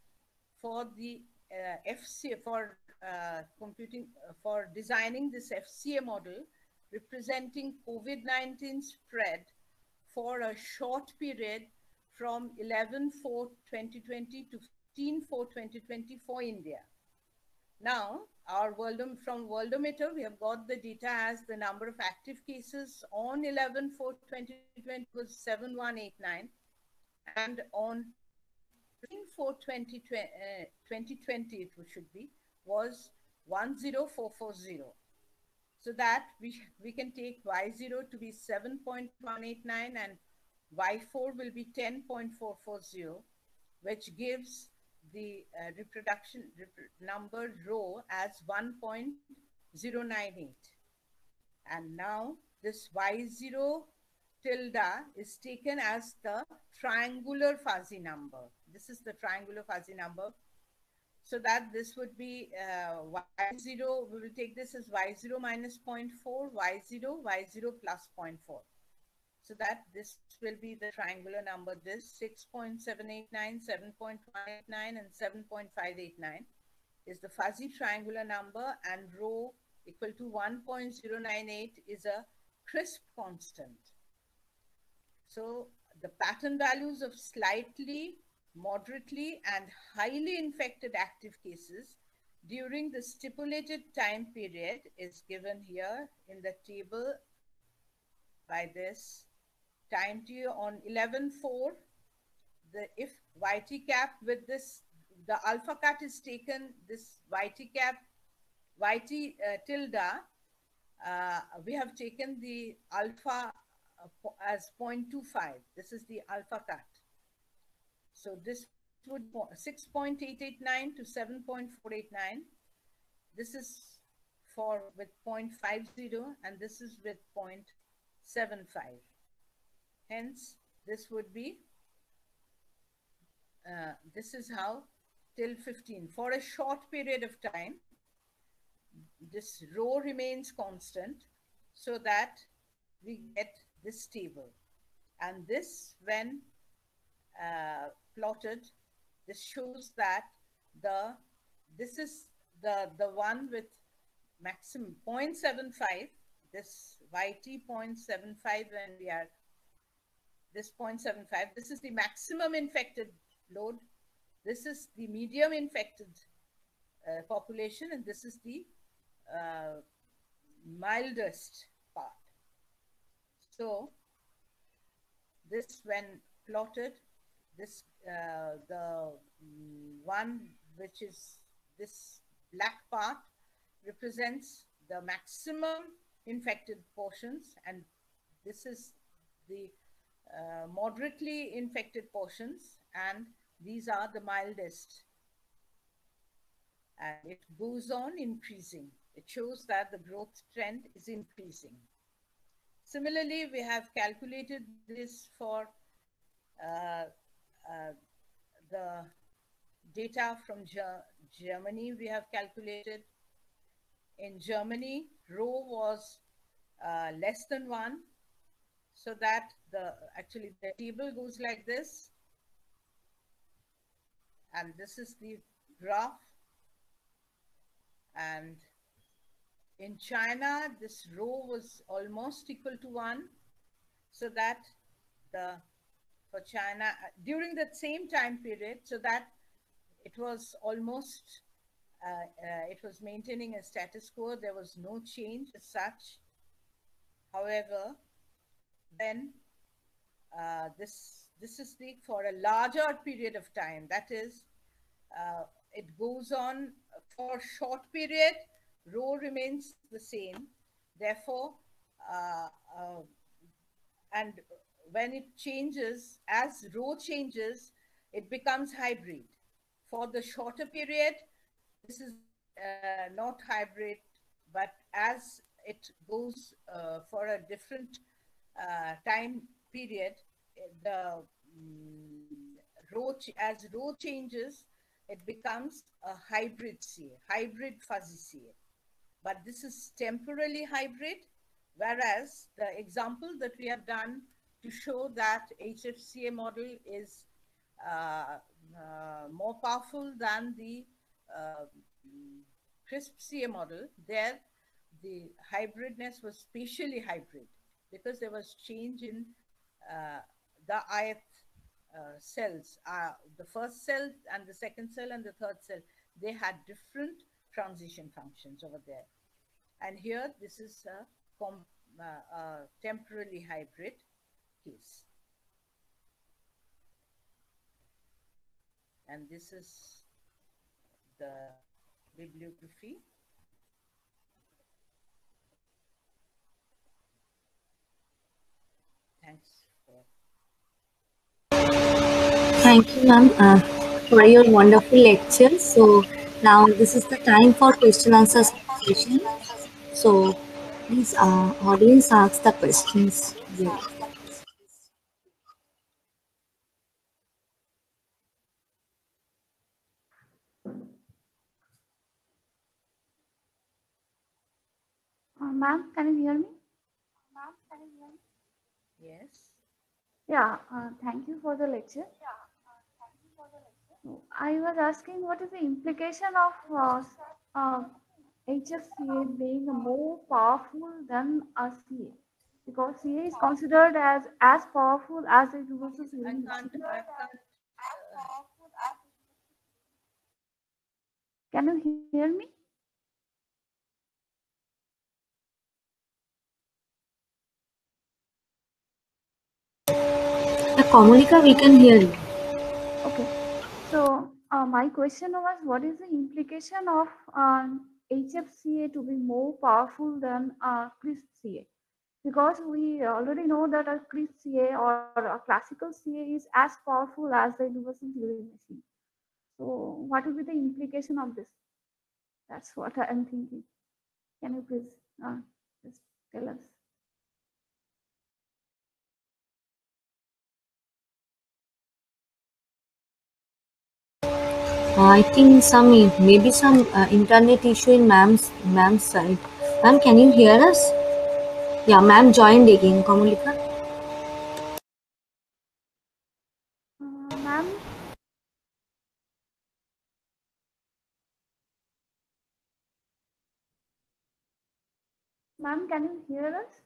for the uh, FCA for uh, computing uh, for designing this FCA model representing COVID-19 spread for a short period from 11-4-2020 to 15-4-2020 for India. Now, our from Worldometer, we have got the data as the number of active cases on 11-4-2020 was 7189 and on 15-4-2020 uh, 2020 it should be was 10440 so that we we can take y0 to be 7.189 and y4 will be 10.440 which gives the uh, reproduction rep number rho as 1.098 and now this y0 tilde is taken as the triangular fuzzy number. This is the triangular fuzzy number. So that this would be uh, y0, we will take this as y0 minus 0.4, y0, y0 plus 0.4. So that this will be the triangular number, this 6.789, 7.189 and 7.589 is the fuzzy triangular number and rho equal to 1.098 is a crisp constant. So the pattern values of slightly moderately and highly infected active cases during the stipulated time period is given here in the table by this time to you on 11.4 the if yt cap with this the alpha cut is taken this yt cap yt uh, tilde uh, we have taken the alpha uh, as 0.25 this is the alpha cut so this would 6.889 to 7.489. This is for with 0.50 and this is with 0.75. Hence, this would be, uh, this is how till 15. For a short period of time, this rho remains constant so that we get this table. And this when uh, plotted, this shows that the this is the the one with maximum 0.75 this yt 0.75 when we are this 0.75 this is the maximum infected load this is the medium infected uh, population and this is the uh, mildest part. So this when plotted this uh, the one which is this black part represents the maximum infected portions and this is the uh, moderately infected portions and these are the mildest and it goes on increasing it shows that the growth trend is increasing similarly we have calculated this for uh, uh, the data from Ger Germany we have calculated. In Germany, rho was uh, less than one. So that the actually the table goes like this. And this is the graph. And in China, this rho was almost equal to one. So that the for China during that same time period so that it was almost, uh, uh, it was maintaining a status quo. There was no change as such. However, then uh, this, this is the, for a larger period of time. That is, uh, it goes on for a short period, rho remains the same. Therefore, uh, and when it changes, as rho changes, it becomes hybrid. For the shorter period, this is uh, not hybrid, but as it goes uh, for a different uh, time period, the um, rho as rho changes, it becomes a hybrid CA, hybrid fuzzy CA. But this is temporarily hybrid, whereas the example that we have done to show that HFCA model is uh, uh, more powerful than the uh, CRISP CA model. There, the hybridness was spatially hybrid because there was change in uh, the ith uh, cells. Uh, the first cell and the second cell and the third cell, they had different transition functions over there. And here, this is a, uh, a temporally hybrid case. And this is the bibliography. Thank you, ma'am, uh, for your wonderful lecture. So now this is the time for question answer session. So please, uh, audience, ask the questions. Yeah. Uh, ma'am, can you hear me? Yes. Yeah, uh, thank you for the lecture. I was asking what is the implication of uh, uh, HFCA being more powerful than a CA? Because CA is considered as as powerful as the universal I can't. I can't. Can you hear me? Uh, Kamalika, we can hear you. Okay. So uh, my question was, what is the implication of um, HFCA to be more powerful than uh, CRISP CA? Because we already know that a CRISP CA or a classical CA is as powerful as the universal Turing machine. So what will be the implication of this? That's what I am thinking. Can you please uh, just tell us? I think some maybe some uh, internet issue in ma'am's ma'am's side. Ma'am, can you hear us? Yeah, ma'am joined again. Kamalika. Uh, Ma'am, ma'am, can you hear us?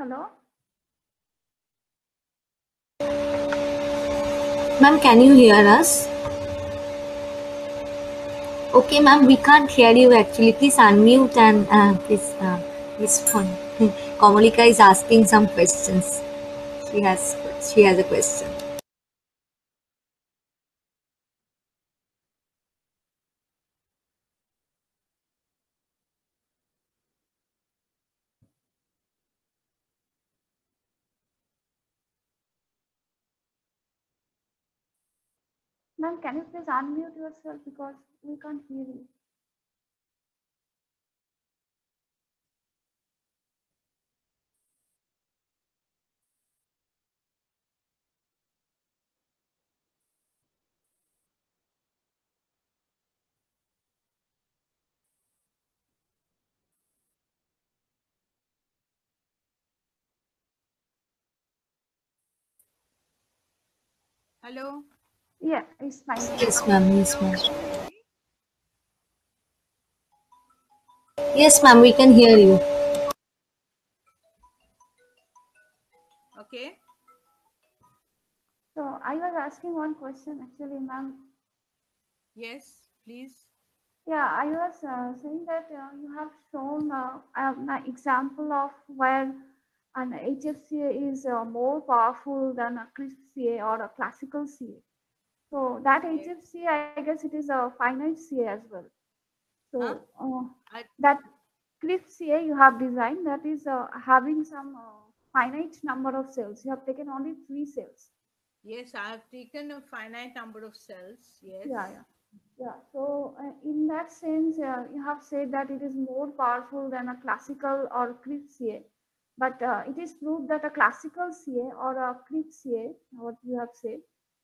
Hello? Ma'am, can you hear us? Okay, ma'am, we can't hear you actually. Please unmute and uh, please uh, respond. Kamalika is asking some questions. She has she has a question. Ma'am, can you please unmute yourself because we can't hear you. Hello? Yeah, it's fine. Yes, ma'am. Yes, ma'am. Yes, ma'am. We can hear you. Okay. So I was asking one question actually, ma'am. Yes, please. Yeah, I was uh, saying that uh, you have shown uh, an example of where an HFCA is uh, more powerful than a CRISP CA or a classical CA. So that. HFCA, I guess it is a finite CA as well. So Huh? uh, I- that CRISP CA you have designed that is uh, having some uh, finite number of cells. You have taken only three cells. Yes, I have taken a finite number of cells. Yes. Yeah, yeah. Yeah, so uh, in that sense, uh, you have said that it is more powerful than a classical or CRISP CA. But uh, it is proved that a classical CA or a CRISP CA, what you have said,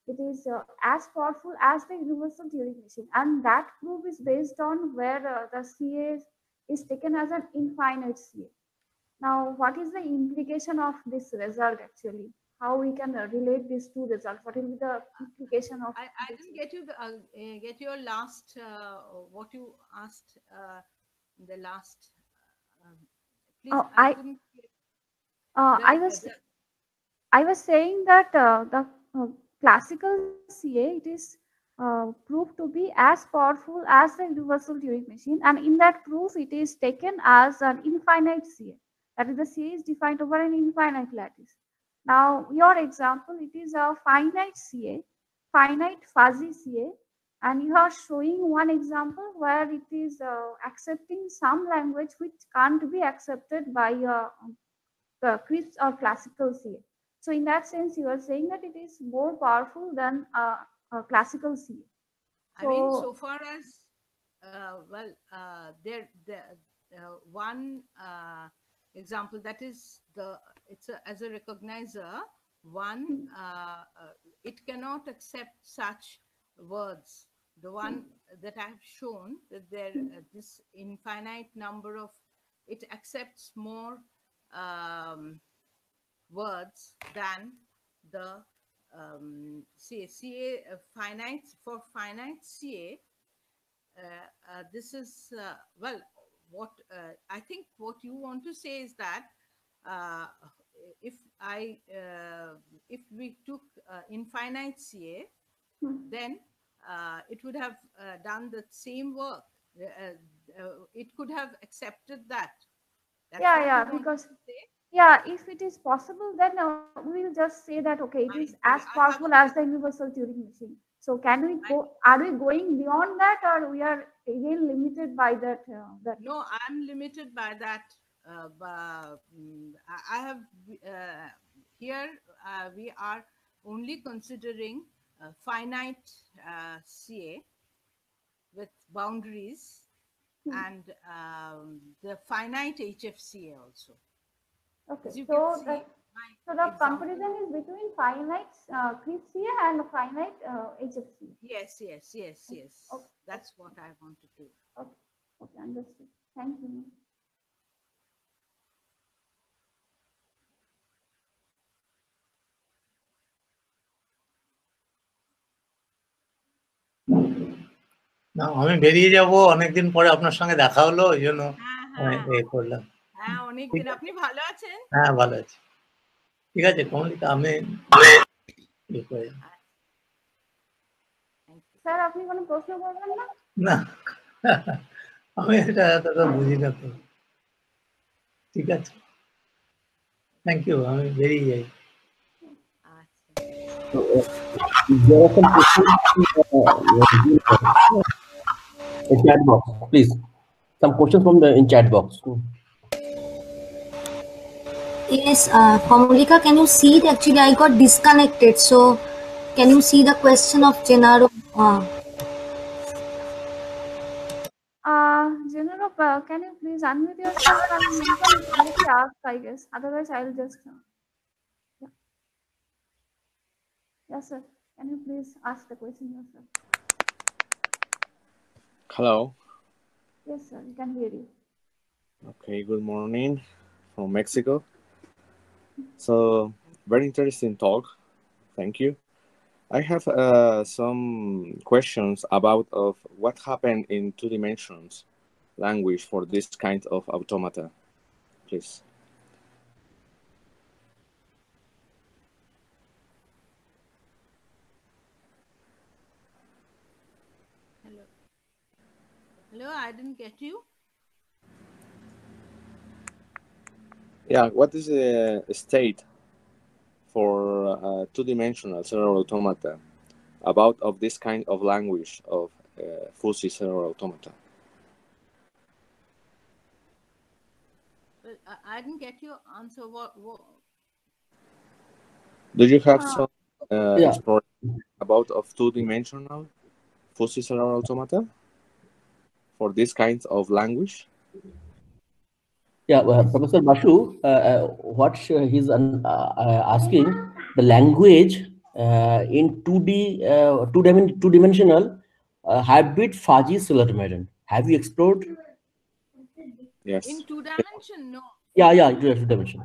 it is uh, as powerful as the universal Turing machine. And that proof is based on where uh, the CA is taken as an infinite CA. Now, what is the implication of this result actually? how we can uh, relate these two results. What will be the implication of? I, I didn't get you the, uh, uh, get your last uh, what you asked uh, the last. Um, please, Oh, I- Uh, the- I was the- I was saying that uh, the uh, classical CA it is uh, proved to be as powerful as the universal Turing machine, and in that proof it is taken as an infinite CA. That is, the CA is defined over an infinite lattice. Now, your example it is a finite CA, finite fuzzy CA, and you are showing one example where it is uh, accepting some language which can't be accepted by uh, the crisp or classical CA. So in that sense, you are saying that it is more powerful than uh, a classical CA. I mean, So- so far as uh, well, uh, there the uh, one uh, example that is the it's a, as a recognizer. One, uh, uh, it cannot accept such words. The one that I have shown that there uh, this infinite number of it accepts more um, words than the um, CA, CA uh, finite for finite CA. Uh, uh, this is uh, well, what uh, I think what you want to say is that uh, if I uh, if we took uh, infinite CA, Hmm. then uh, it would have uh, done the same work. Uh, uh, it could have accepted that. That's Yeah, yeah, because- say? Yeah, if it is possible, then uh, we'll just say that okay, it is as powerful as the universal Turing machine. So can we go? Are we going beyond that, or we are again limited by that? Uh, that No, I'm limited by that. Uh, mm, I have uh, here uh, we are only considering uh, finite uh, CA with boundaries Hmm. and um, the finite HFCA also. Okay, so can see, that, my so the example- comparison is between finite uh, crisp CA and finite uh, HFC. Yes, yes, yes, yes. Okay. That's what I want to do. Okay, okay, understood. Thank you. না আমি বেরিয়ে যাব অনেকদিন পরে আপনার সঙ্গে দেখা হলো ওই জন্য হ্যাঁ আমি হ্যাঁ এ করলাম হ্যাঁ অনেকদিন আপনি ভালো আছেন হ্যাঁ ভালো আছি ঠিক আছে কমলিকা আমি ইয়ে করে Thank you. স্যার আপনি কোনো প্রশ্ন করবেন না না আমি এটা এতটা বুঝি না তো ঠিক আছে থ্যাংক ইউ আমি বেরিয়ে যাই আচ্ছা There are some questions uh, in chat box, please. Some questions from the in chat box. Yes, uh, Kamalika, can you see it? Actually, I got disconnected. So, can you see the question of Genaro? Uh, Uh, Genaro, uh, can you please unmute yourself and you can directly ask, I guess. Otherwise, I'll just. Uh, yeah. Yes, sir. Can you please ask the question yourself? Hello. Yes, sir. We can hear you. Okay, good morning from Mexico. So, very interesting talk. Thank you. I have uh, some questions about of what happened in two dimensions language for this kind of automata, please. Hello. Hello, I didn't get you. Yeah, what is the state for uh, two-dimensional cellular automata about of this kind of language of uh, fuzzy cellular automata? Well, I, I didn't get your answer. What? what Do you have Uh, some uh, Yeah. exploration about of two-dimensional fuzzy cellular automata for this kind of language? Yeah, well, Professor Basu, uh, uh, what sh- he's uh, uh, asking the language uh, in 2D, uh, two, dimen- two dimensional uh, hybrid fuzzy cellular memory. Have you explored? Yes. in two dimension? No. Yeah, yeah, two two dimension.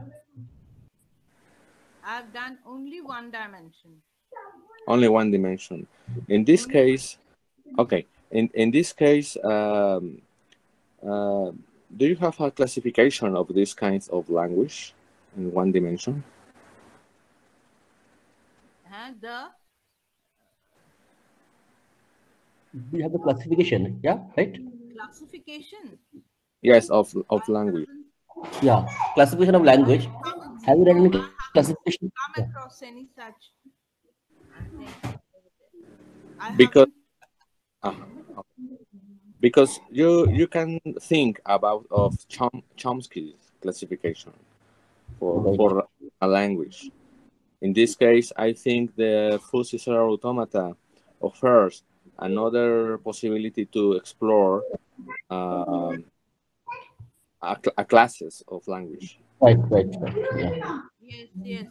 I've done only one dimension. Only one dimension. In this case, okay. In in this case, um, uh, do you have a classification of these kinds of language in one dimension? And the We have the classification. Yeah, right. classification. Yes, of of language. Yeah, classification of language. Have you read any classification? Come Yeah. across any such? I think I Because haven't- uh, because you you can think about of Chom, Chomsky's classification for for a language. In this case, I think the fuzzy cellular automata offers another possibility to explore um, a, cl- a classes of language. Right, right, right. Yeah. Yes, yes,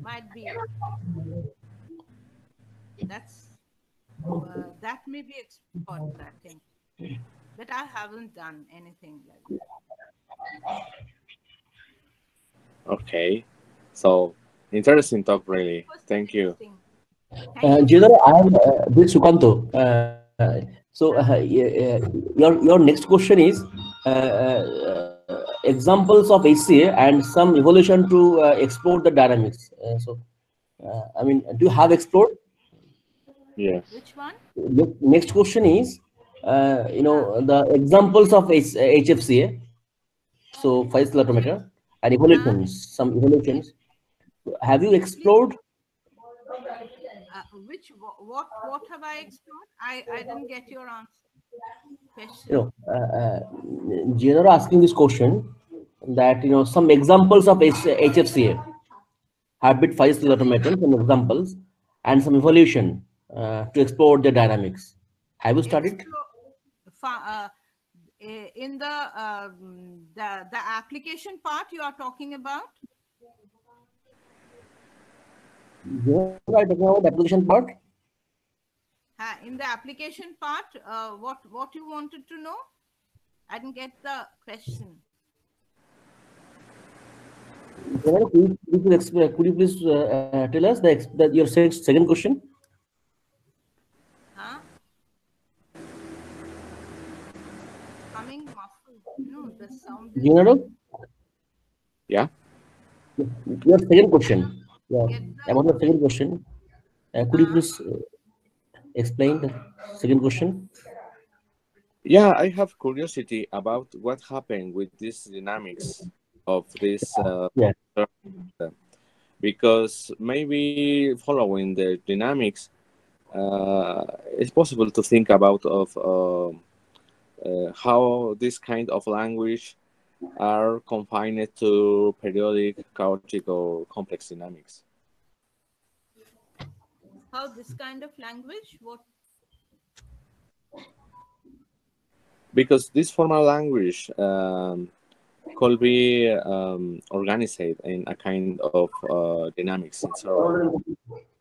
might be. That's uh, that may be explored. I think, but I haven't done anything like that. Okay, so interesting talk, really. Thank you. interesting. Thank Uh. Genaro, I am uh, this Sukanta. Uh, uh, so uh, yeah, yeah, your your next question is uh, uh, examples of HCA and some evolution to uh, explore the dynamics. Uh, so, uh, I mean, do you have explored? Yes. Which one? Ne- Next question is, uh, you know, the examples of H- HFCA. So, phase automata and evolutions, some evolutions. Have you explored? Uh, which what what have I explored? I I didn't get your answer. Question. you know, uh, uh, Jenner asking this question that you know some examples of H- HFCA, habit files automaton, some examples, and some evolution uh, to explore the dynamics. Have you studied? Uh, in the um, the the application part you are talking about Jenner, are talking about the application part. uh, in the application part uh, what what you wanted to know i didn't get the question could you, could you please, you uh, tell us the, the your second question? huh coming muffled no the sound is Jenner, Yeah. your second question. Yeah, Get the- about the second question. Uh, could you please uh, explain the second question? Yeah, I have curiosity about what happened with this dynamics of this uh, Yeah. because maybe following the dynamics, uh, it's possible to think about of uh, uh, how this kind of language are confined to periodic, chaotic, or complex dynamics. how this kind of language what? Because this formal language um, could be um, organized in a kind of uh, dynamics several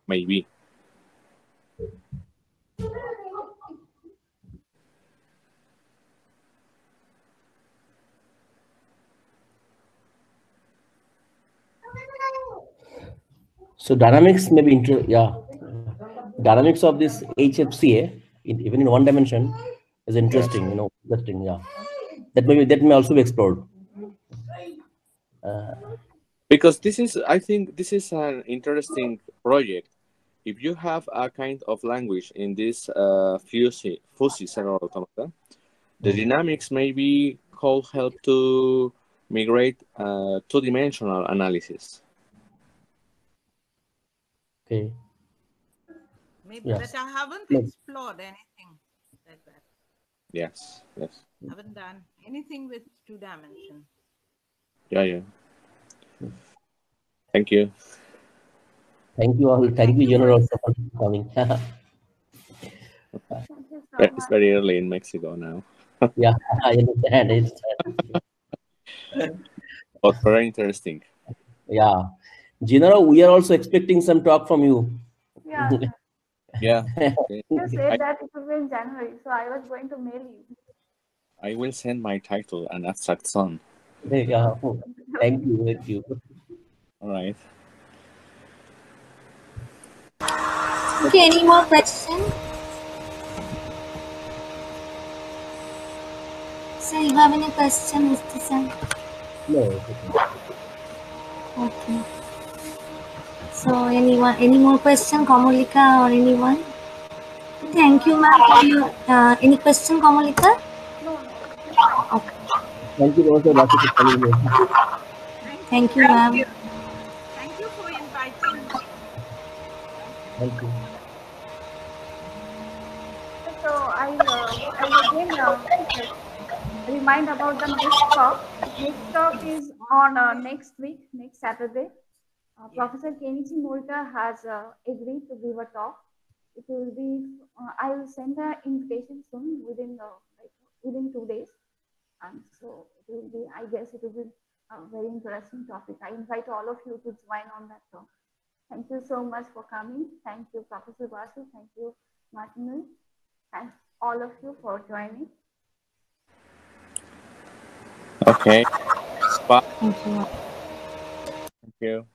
maybe So dynamics may be inter yeah. Dynamics of this HFCA, in, even in one dimension, is interesting. You know, interesting. Yeah, that may be, that may also be explored. Uh, because this is i think this is an interesting project if you have a kind of language in this uh, fuzzy fuzzy cellular automata the dynamics maybe could help to migrate uh, two-dimensional analysis okay. maybe Yes. but i haven't Yes. explored anything like that yes yes haven't done anything with two dimension yeah yeah thank you Thank you all. Thank you, Genaro, also for coming. Thank so it's very early in mexico now yeah, I understand. I understand. but very interesting Yeah, Genaro, we are also expecting some talk from you. Yeah. yeah. You said I, that it will be in January, so I was going to mail you. I will send my title and abstract song. There you go. Thank you. Thank you. All right. Okay, any more questions? Sir, you have any question, Mr. Sir? No. Okay. Okay. So, anyone, any more question, Kamalika or anyone? Thank you, ma'am. For your, uh, any question, Kamalika? No, no. Okay. Thank you, Professor Basu, for calling me. Thank you, ma'am. Thank you for inviting me. Thank you. So I, uh, I again uh, remind about the next talk. Next talk is on uh, next week, next Saturday. Uh, Professor Kenichi Morita has uh, agreed to give a talk. It will be, uh, I will send the invitation soon within uh, like within two days. And so it will be, I guess it will be a very interesting topic. I invite all of you to join on that talk. Thank you so much for coming. Thank you, Professor Basu. Thank you, Martin. Thanks all of you for joining. Okay. Bye. Thank you. Thank you.